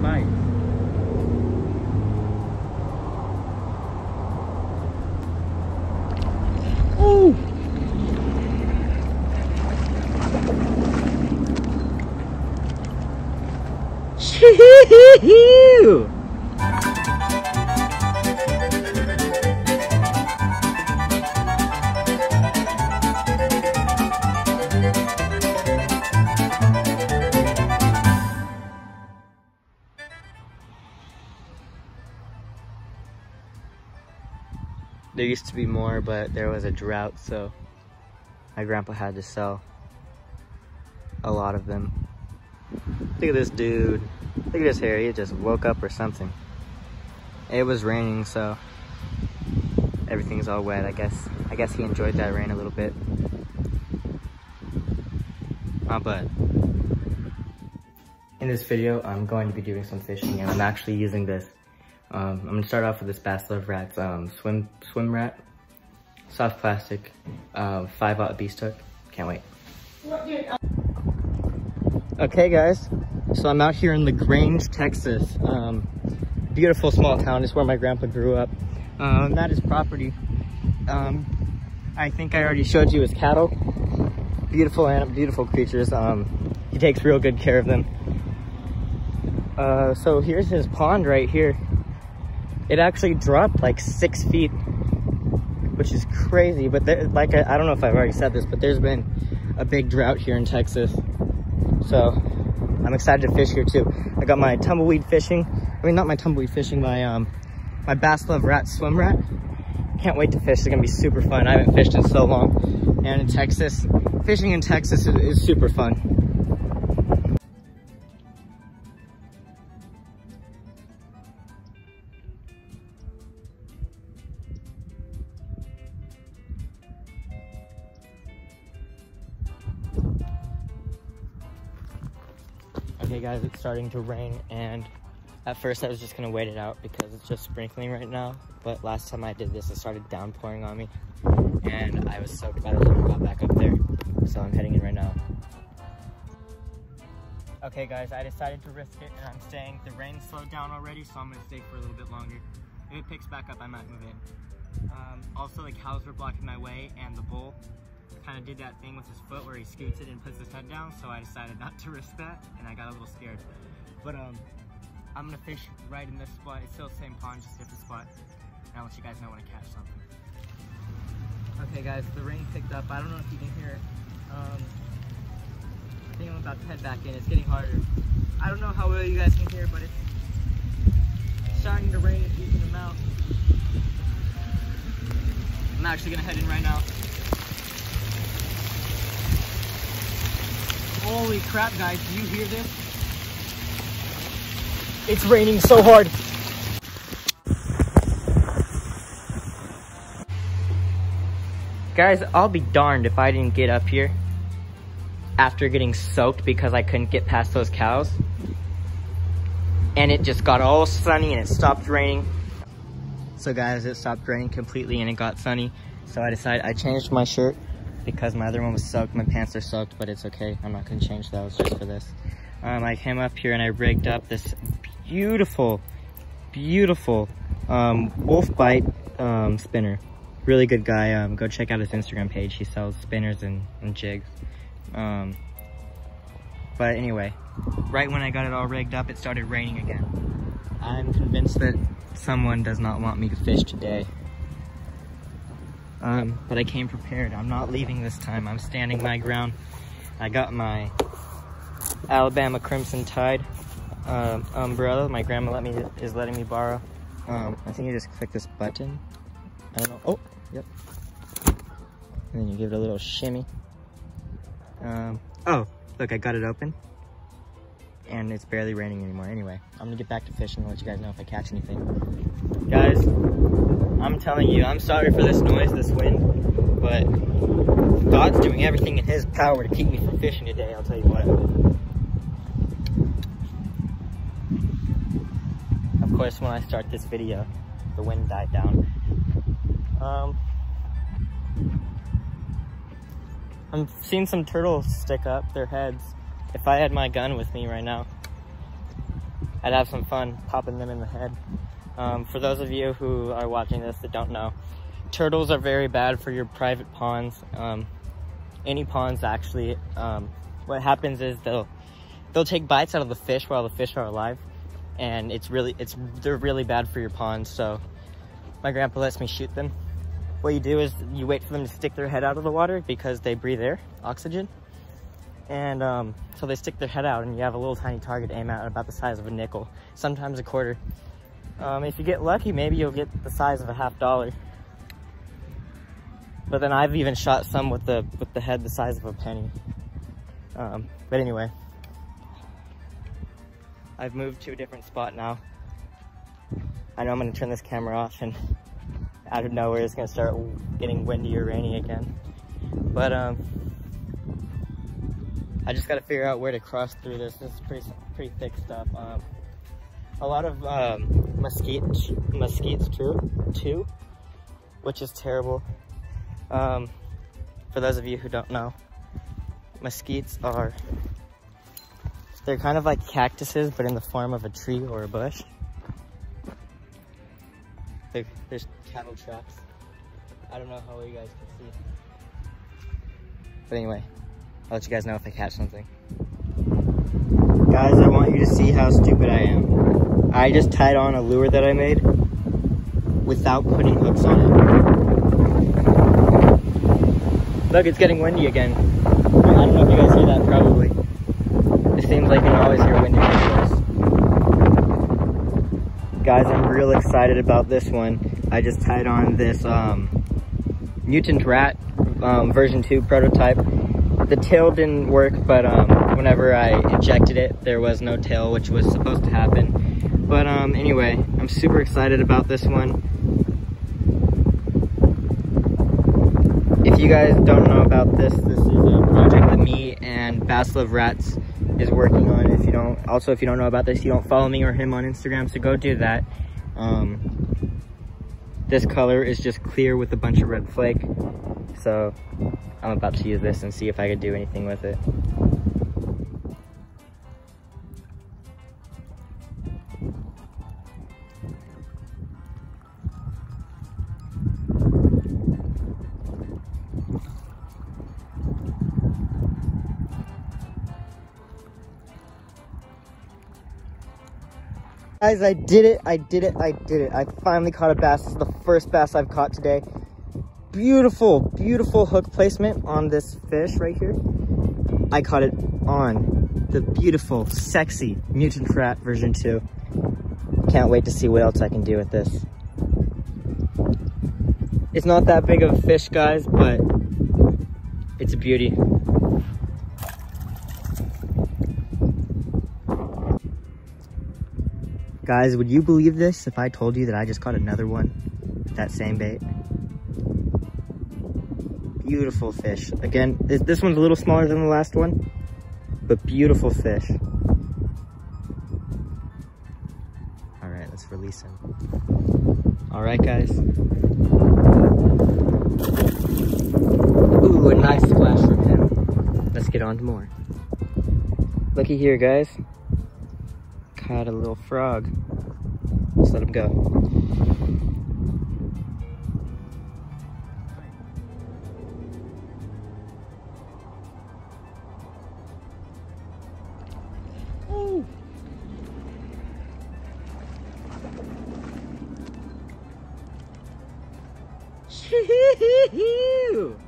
by. Ooh! Choo-hoo-hoo-hoo! To be more, but there was a drought, so my grandpa had to sell a lot of them. Look at this dude. Look at his hair. He just woke up or something. It was raining, so everything's all wet, I guess. I guess he enjoyed that rain a little bit. Not bad. In this video, I'm going to be doing some fishing, and I'm actually using this um, I'm gonna start off with this Bass Love Rats um, swim swim rat, soft plastic, uh, five aught beast hook. Can't wait. Okay, guys. So I'm out here in La Grange, Texas. Um, beautiful small town. It's where my grandpa grew up. Um, that is property. Um, I think I already showed you his cattle. Beautiful and beautiful creatures. Um, he takes real good care of them. Uh, so here's his pond right here it actually dropped like six feet, which is crazy. But there, like, I, I don't know if I've already said this, but there's been a big drought here in Texas. So I'm excited to fish here too. I got my tumbleweed fishing. I mean, not my tumbleweed fishing, my, um, my Bass Love Rat swim rat. Can't wait to fish. It's gonna be super fun. I haven't fished in so long. And in Texas, fishing in Texas is, is super fun. Guys, it's starting to rain and at first I was just gonna wait it out because it's just sprinkling right now. But last time I did this, it started downpouring on me and I was soaked by the time I got back up there. So I'm heading in right now. Okay guys, I decided to risk it and I'm staying. The rain slowed down already, so I'm gonna stay for a little bit longer. If it picks back up, I might move in. Um, also, the cows were blocking my way and the bull kind of did that thing with his foot where he scoots it and puts his head down, so I decided not to risk that, and I got a little scared. But um, I'm gonna fish right in this spot. It's still the same pond, just different spot. And I'll let you guys know when I catch something. Okay guys, the rain picked up. I don't know if you can hear it. Um, I think I'm about to head back in. It's getting harder. I don't know how well you guys can hear, but it's starting to rain a decent amount. I'm actually gonna head in right now. Holy crap, guys, do you hear this? It's raining so hard. Guys, I'll be darned if I didn't get up here after getting soaked because I couldn't get past those cows. And it just got all sunny and it stopped raining. So guys, it stopped raining completely and it got sunny. So I decided, I changed my shirt because my other one was soaked. My pants are soaked, but it's okay. I'm not gonna change those just for this. Um, I came up here and I rigged up this beautiful, beautiful um, wolf bite um, spinner. Really good guy. Um, go check out his Instagram page. He sells spinners and, and jigs. Um, but anyway, right when I got it all rigged up, it started raining again. I'm convinced that someone does not want me to fish today. Um, but I came prepared. I'm not leaving this time. I'm standing my ground. I got my Alabama Crimson Tide uh, umbrella. My grandma let me is letting me borrow. Um, I think you just click this button. I don't. Oh, yep. And then you give it a little shimmy. Um, oh, look, I got it open. And it's barely raining anymore. Anyway, I'm gonna get back to fishing and let you guys know if I catch anything. Guys, I'm telling you, I'm sorry for this noise, this wind, but God's doing everything in his power to keep me from fishing today, I'll tell you what. Of course, when I start this video, the wind died down. Um, I'm seeing some turtles stick up their heads. If I had my gun with me right now, I'd have some fun popping them in the head. Um, for those of you who are watching this that don't know, turtles are very bad for your private ponds. Um, any ponds actually, um, what happens is they'll they'll take bites out of the fish while the fish are alive, and it's really it's they're really bad for your ponds. So my grandpa lets me shoot them. What you do is you wait for them to stick their head out of the water because they breathe air, oxygen, and um, so they stick their head out, and you have a little tiny target aim at about the size of a nickel, sometimes a quarter. Um, if you get lucky, maybe you'll get the size of a half dollar. But then I've even shot some with the with the head the size of a penny. Um, but anyway, I've moved to a different spot now. I know I'm gonna turn this camera off and out of nowhere it's gonna start getting windy or rainy again. But um, I just gotta figure out where to cross through this. This is pretty pretty thick stuff. Um, a lot of um, mesquite mesquites too, too, which is terrible. Um, for those of you who don't know, mesquites are, they're kind of like cactuses, but in the form of a tree or a bush. there's cattle tracks. I don't know how you guys can see. But anyway, I'll let you guys know if I catch something. Guys, I want you to see how stupid I am. I just tied on a lure that I made without putting hooks on it. Look, it's getting windy again. I don't know if you guys hear that, probably. It seems like you always hear windy whistles. Guys, I'm real excited about this one. I just tied on this um, Mutant Rat um, version 2 prototype. The tail didn't work, but um, whenever I injected it, there was no tail, which was supposed to happen. But um, anyway, I'm super excited about this one. If you guys don't know about this, this is a project that me and Bass Love Rats is working on. If you don't, also if you don't know about this, you don't follow me or him on Instagram, so go do that. Um, this color is just clear with a bunch of red flake. So I'm about to use this and see if I could do anything with it. Guys, I did it, I did it, I did it. I finally caught a bass. This is the first bass I've caught today. Beautiful, beautiful hook placement on this fish right here. I caught it on the beautiful, sexy Mutant Rat version 2. Can't wait to see what else I can do with this. It's not that big of a fish, guys, but it's a beauty. Guys, would you believe this if I told you that I just caught another one with that same bait? Beautiful fish. Again, this, one's a little smaller than the last one, but beautiful fish. All right, let's release him. All right, guys. Ooh, a nice splash from him. Let's get on to more. Looky here, guys caught a little frog. Let's let him go.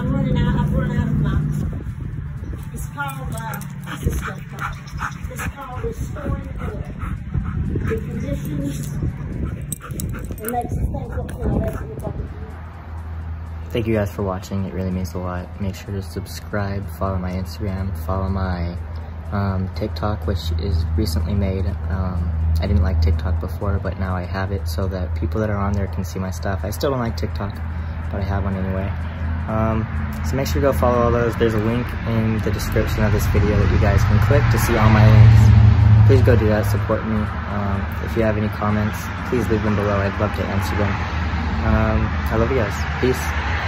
I'm running out. Run out of. It's called uh, this is. It's called restoring order. The conditions and makes things look it Thank you guys for watching. It really means a lot. Make sure to subscribe, follow my Instagram, follow my um, TikTok, which is recently made. Um, I didn't like TikTok before, but now I have it so that people that are on there can see my stuff. I still don't like TikTok, but I have one anyway. Um, so make sure to go follow all those. There's a link in the description of this video that you guys can click to see all my links. Please go do that, support me. Um, if you have any comments, please leave them below. I'd love to answer them. Um, I love you guys. Peace.